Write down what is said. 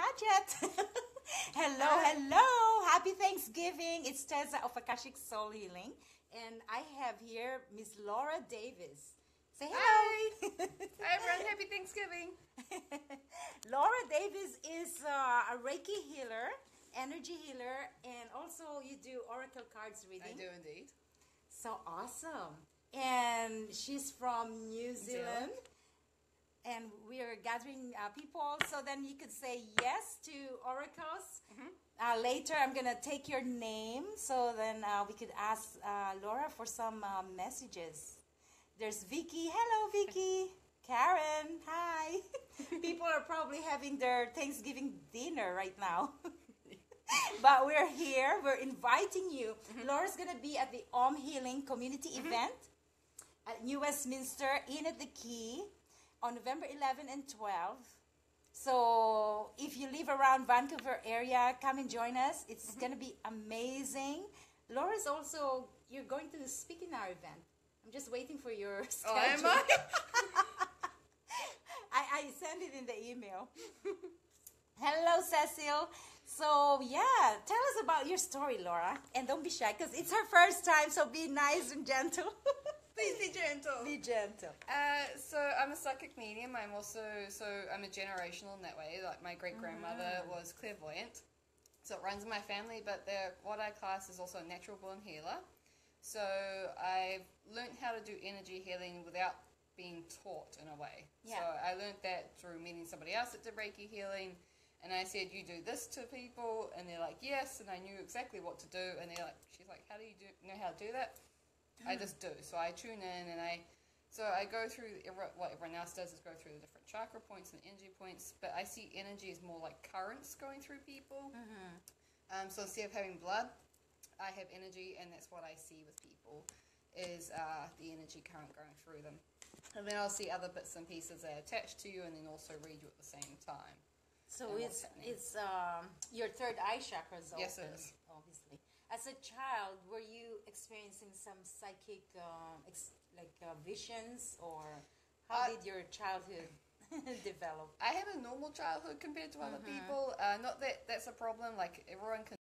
not yet. hello, hello. Happy Thanksgiving. It's Tessa of Akashic Soul Healing. And I have here Miss Laura Davis. Say hello. Hi everyone, happy Thanksgiving. Laura Davis is uh, a Reiki healer, energy healer, and also you do oracle cards reading. I do indeed. So awesome. And she's from New Zealand. Zealand. And we are gathering uh, people. So then you could say yes to oracles. Uh, later, I'm going to take your name. So then uh, we could ask uh, Laura for some uh, messages. There's Vicky. Hello, Vicky. Karen. Hi. people are probably having their Thanksgiving dinner right now. but we're here. We're inviting you. Laura's going to be at the Om Healing Community event at New Westminster Inn at the Quay on November 11 and 12. So if you live around Vancouver area, come and join us. It's mm-hmm. going to be amazing. Laura's also you're going to speak in our event. I'm just waiting for your schedule. Oh, am I? I, I sent it in the email. Hello, Cecil. So, yeah, tell us about your story, Laura. And don't be shy because it's her first time, so be nice and gentle. Please be gentle. be gentle. Uh, so I'm a psychic medium. I'm also so I'm a generational in that way. Like my great grandmother was clairvoyant, so it runs in my family. But the, what I class is also a natural born healer. So I've learned how to do energy healing without being taught in a way. Yeah. So I learned that through meeting somebody else that did Reiki healing. And I said, "You do this to people," and they're like, "Yes." And I knew exactly what to do. And they're like, "She's like, how do you do know how to do that?" I just do. So I tune in and I, so I go through what everyone else does is go through the different chakra points and energy points. But I see energy as more like currents going through people. Um, so instead of having blood, I have energy, and that's what I see with people is uh, the energy current going through them. And then I'll see other bits and pieces that are attached to you, and then also read you at the same time. So it's it's um, your third eye chakra is Yes, it open, is. A child, were you experiencing some psychic um, ex- like uh, visions, or how Uh, did your childhood develop? I had a normal childhood compared to other people. Uh, not that that's a problem. Like everyone can